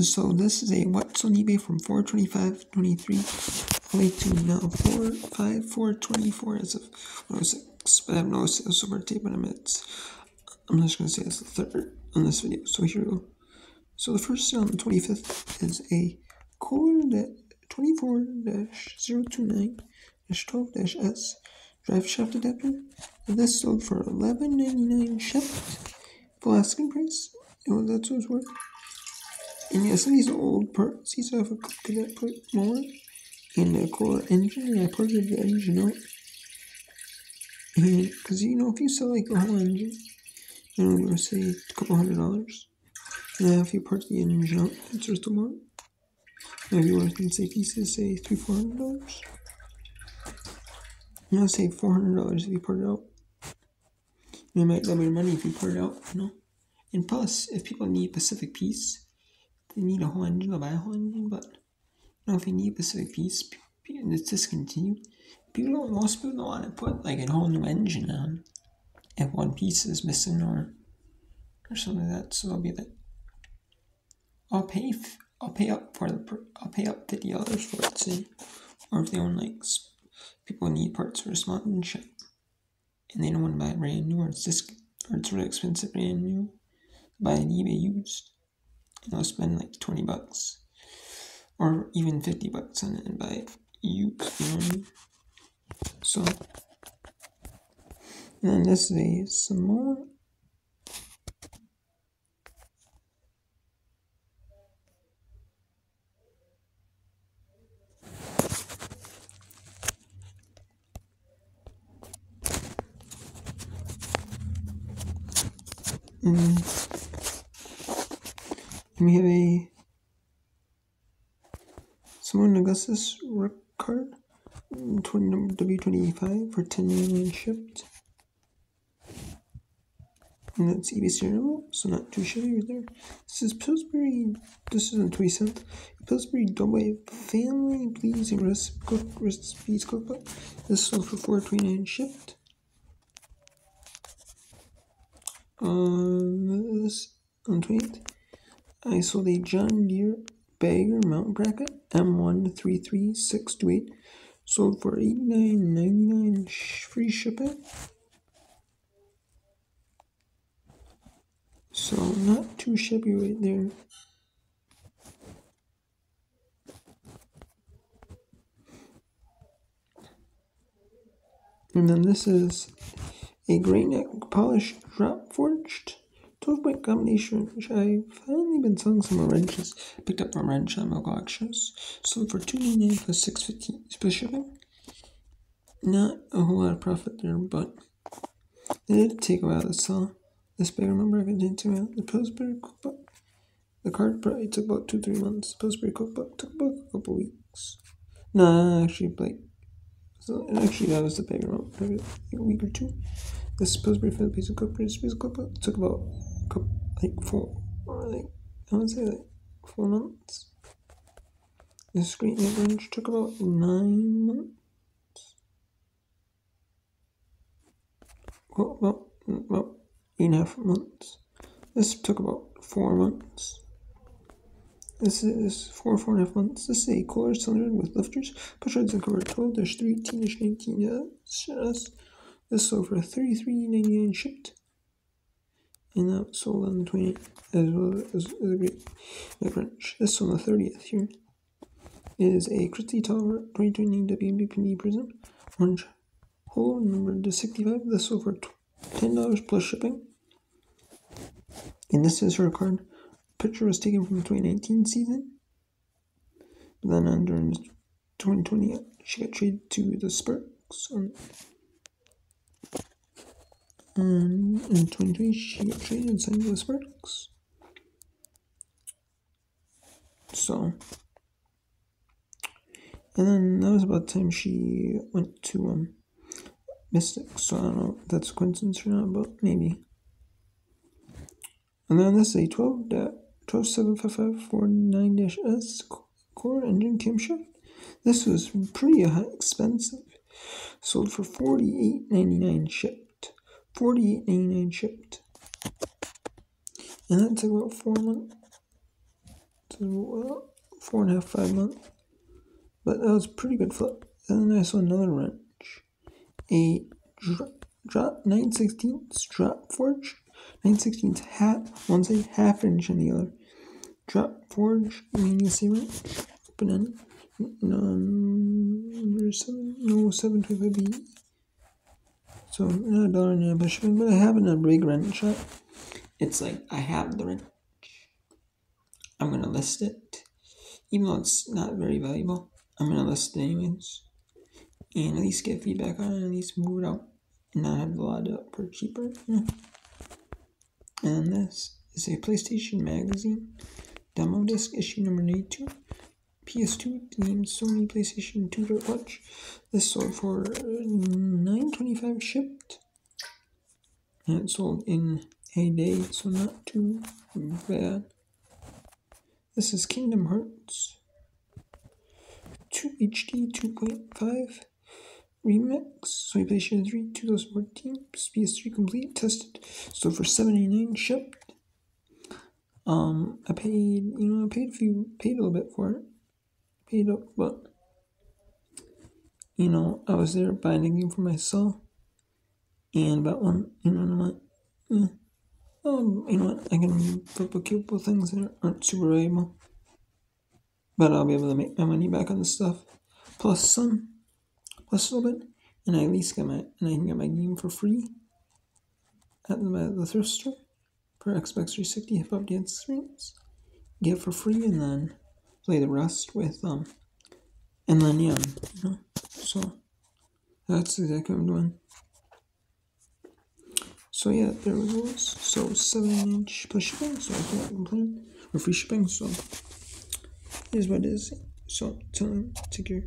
So this is a what's on eBay from 425 23 all the way to now 4 5 4 24 as of 106. But I have no sales over tape on it's I'm just gonna say it's the third on this video. So here we go. So the first sale on the 25th is a Kohler 24-029-12-S drive shaft adapter. And this sold for $11.99 shipped. Full asking price. That's what it's worth. And of these old parts, these have a could I put more in the core engine, and I parted the engine out. And, cause you know, if you sell like a whole engine, you know, we're say a couple hundred dollars. And if you part the engine out, it's just worth more. Maybe worth in say pieces, say three, four hundred dollars. You know, say four hundred dollars if you part it out. You might double your money if you part it out, you know. And plus, if people need Pacific piece, they need a whole engine, they'll buy a whole engine, but you know, if you need a specific piece and it's discontinued, people don't, most people don't want to put like a whole new engine on if one piece is missing or or something like that. So I'll be like, I'll pay, f- I'll pay up for the, I'll pay up fifty dollars for it, say, or if they own like people need parts for a small engine and they don't want to buy brand new or it's just or it's really expensive brand new, buy an eBay used I'll spend like 20 bucks or even 50 bucks on it and buy it you know I? So, and then this is a Seimone. Mm. And we have a Seimone Augustus rip card, W25 for 10 million shipped. And that's eBay serial, so not too shabby right there. This is Pillsbury, this is 20 cent. Pillsbury Doughboy Family Pleasing Recipe cook, Recipes Cookbook. This sold for 429 shipped. Um, this on 28th. I sold a John Deere Bagger mount bracket M133628 sold for $89.99 free shipping. So not too shabby right there. And then this is a great neck polished drop forged 12 point combination which I've finally been selling some wrenches. Picked up from wrench on Milk Auctions. Sold for two ninety nine plus six fifteen plus shipping. Not a whole lot of profit there, but it did take a while to sell. This big remember I did take out the Pillsbury cookbook. The card probably took about two, three months. The Pillsbury cookbook took about a couple weeks. Nah, actually, like, so actually, that was the bigger one, a week or two. This Pillsbury Philippines cookbook, it took about like four, or like I would say like four months. The screen range took about nine months. Well, well, well, eight and a half months. This took about four months. This is four, four and a half months. This is a Kohler cylinder with lifters. Push rods and cover 12 3, 18 19. Yeah, this sold for 33 99 shipped and that sold on the 28th as well as the great French. This on the 30th here is a Kristi Toliver 2020 WMBPD Prizm orange hole number to 65. This sold for $10 plus shipping. And this is her card. Picture was taken from the 2019 season. Then during 2020, she got traded to the Sparks on um, in 2020, she got traded and signed with the. So, and then that was about the time she went to um, Mystic. So I don't know if that's a coincidence or not, but maybe. And then this is a 12 1275549 S core engine camshaft. This was pretty expensive. Sold for $48.99 shipped. Forty-eight ninety-nine shipped. And that took about four months. So four and a half, five months. But that was a pretty good flip. And then I saw another wrench. A drop, drop 9 16ths drop forge. 9 16ths half, one side half inch on the other. Drop forge, manius wrench. Open end. Number 7, no, 725B. So, a half shipping, but I have in a big wrench. It's like, I have the wrench. I'm gonna list it. Even though it's not very valuable, I'm gonna list it anyways. And at least get feedback on it, at least move it out. And not have a lot up for cheaper. Yeah. And this is a PlayStation Magazine demo disc issue number 92. PS2 named Sony PlayStation 2 Dirt Watch. This sold for 9.25 shipped. And it sold in a day, so not too bad. This is Kingdom Hearts 2 HD 2.5 Remix. So PlayStation 3 2014. PS3 complete tested. So for 79 shipped. Um, I paid, you know, I paid a few, paid a little bit for it paid up, but you know, I was there buying a game for myself, and about one, you know, I'm like, yeah, um, you know what, I can flip a couple things that aren't super valuable, but I'll be able to make my money back on the stuff, plus some, plus a little bit, and I at least get my, and I can get my game for free. At the, the thrift store. For Xbox 360 Hip Hop Dance Streams, get for free, and then play the rest with um and then yeah you know so that's exactly what I'm doing so yeah there it was so 7 inch plus shipping so I can't complain or free shipping so here's what it is. So them take care